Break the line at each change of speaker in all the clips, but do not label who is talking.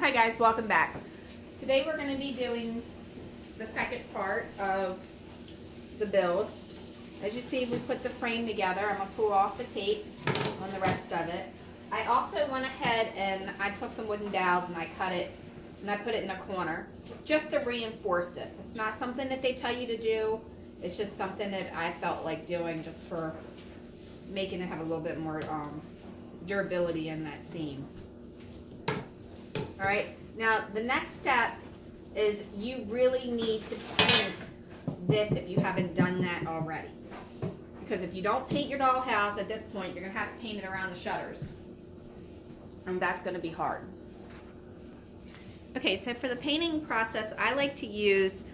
Hi guys, welcome back. Today we're going to be doing the second part of the build. As you see, we put the frame together. I'm going to pull off the tape on the rest of it. I also went ahead and I took some wooden dowels and I cut it and I put it in a corner just to reinforce this. It's not something that they tell you to do. It's just something that I felt like doing just for making it have a little bit more um, durability in that seam. All right, now the next step is you really need to paint this if you haven't done that already. Because if you don't paint your dollhouse at this point, you're gonna have to paint it around the shutters. And that's gonna be hard. Okay, so for the painting process, I like to use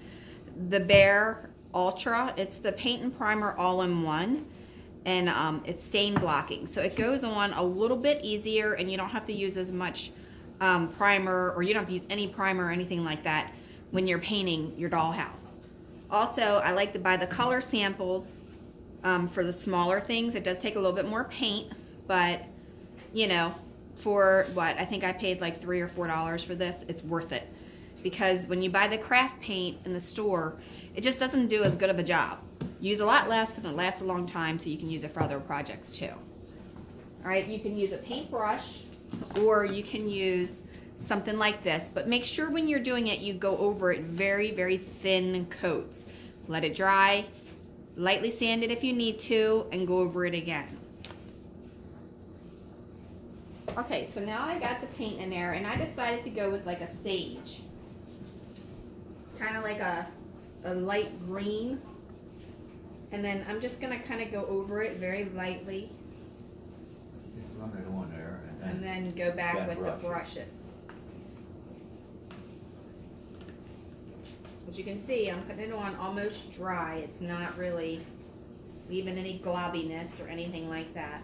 the Behr Ultra. It's the paint and primer all in one and um, it's stain blocking. So it goes on a little bit easier and you don't have to use as much um, primer or you don't have to use any primer or anything like that when you're painting your dollhouse. Also, I like to buy the color samples um, for the smaller things. It does take a little bit more paint, but you know, for what, I think I paid like three or four dollars for this, it's worth it. Because when you buy the craft paint in the store, it just doesn't do as good of a job. Use a lot less and it lasts a long time so you can use it for other projects too. All right, you can use a paintbrush or you can use something like this, but make sure when you're doing it, you go over it very, very thin coats. Let it dry, lightly sand it if you need to, and go over it again. Okay, so now I got the paint in there, and I decided to go with like a sage. It's kind of like a, a light green. And then I'm just to kind of go over it very lightly.
Just run it on there and
And
then,
then go back
Back
with the
brush.
brush it. As you can see, I'm putting it on almost dry. It's not really leaving any globbiness or anything like that.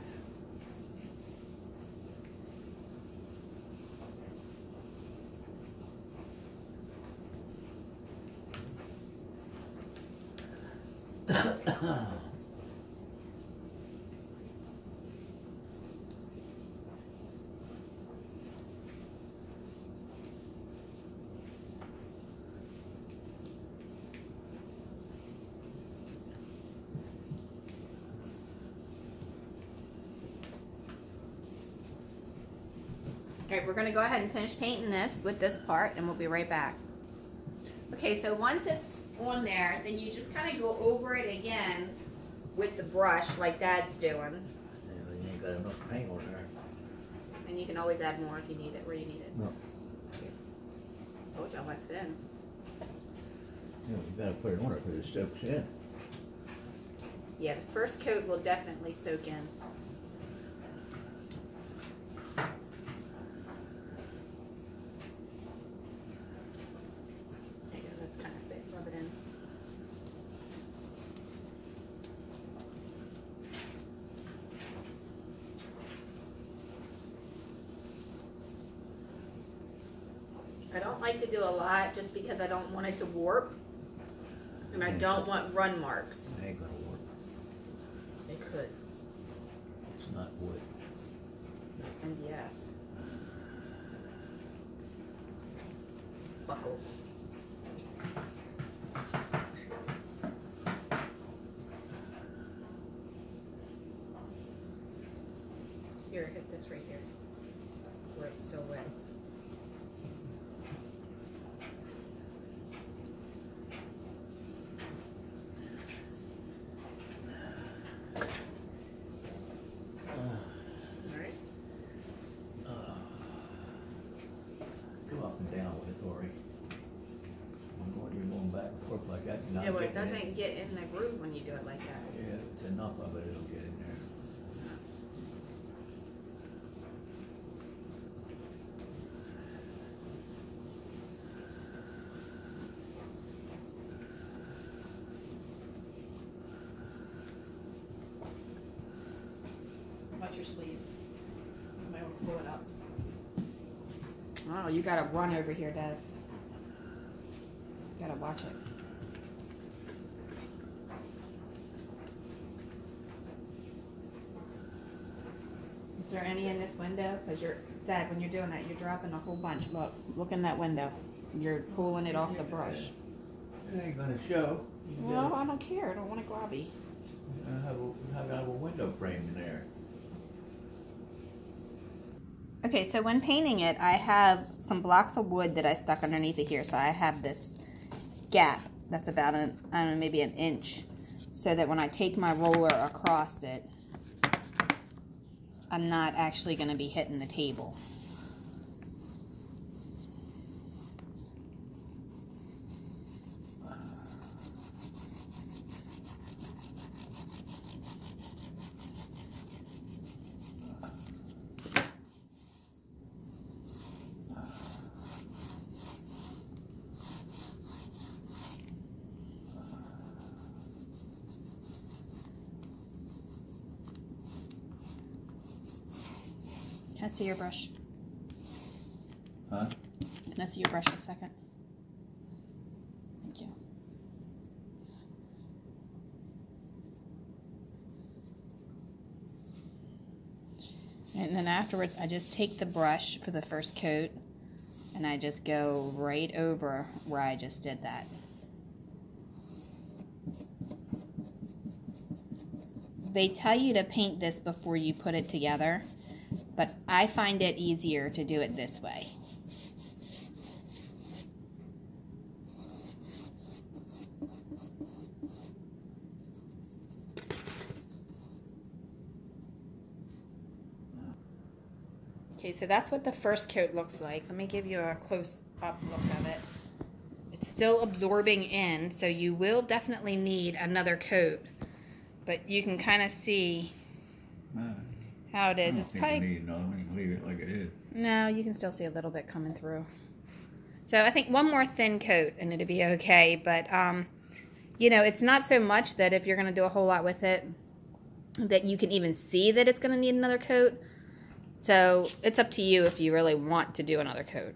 All right, we're gonna go ahead and finish painting this with this part and we'll be right back. Okay, so once it's on there, then you just kind of go over it again with the brush like Dad's doing.
Yeah, you ain't got enough paint on there.
And you can always add more if you need it, where you need it.
No.
Told y'all what's in.
Yeah, you gotta put it on it because it soaks in.
Yeah, the first coat will definitely soak in. There you go, that's kind of thick, rub it in. I don't like to do a lot just because I don't want it to warp. And I don't want run marks.
It ain't gonna work.
It could.
It's not wood.
That's MDF. Buckles. Here, hit this right here. Where it's still wet. Alright.
Go up and down with it, Laurie. I'm going, you're going back and forth like that. you're not
Yeah, well, it
getting
doesn't get in the groove when you do it like that.
Yeah, it's enough of it, it'll get in there.
Watch your sleeve. You might want to pull it up. Oh, you gotta run over here, Dad. You gotta watch it. It's there any in this window? Cause you're, Dad, when you're doing that, you're dropping a whole bunch. Look, look in that window. You're pulling it off the brush.
It ain't gonna show. You
Well, I don't care. I don't want it globby.
I have a, have have a window frame in there.
Okay, so when painting it, I have some blocks of wood that I stuck underneath it here. So I have this gap that's about an, I don't know, maybe an inch. So that when I take my roller across it, I'm not actually going to be hitting the table. Can I see your brush?
Huh?
Can I see your brush a second? Thank you. And then afterwards, I just take the brush for the first coat and I just go right over where I just did that. They tell you to paint this before you put it together, but I find it easier to do it this way. Okay, so that's what the first coat looks like. Let me give you a close up look of it. It's still absorbing in, so you will definitely need another coat. But you can kind of see how it is. It's probably
need another one. You can leave it like it is.
no, you can still see a little bit coming through. So I think one more thin coat and it'll be okay. But um, you know, it's not so much that if you're going to do a whole lot with it, that you can even see that it's going to need another coat. So it's up to you if you really want to do another coat.